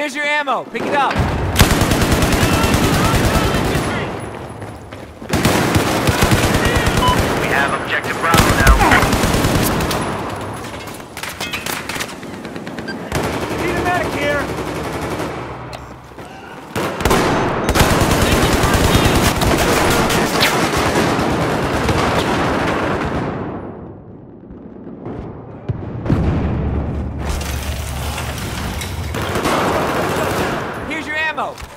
There's your ammo. Pick it up. ammo!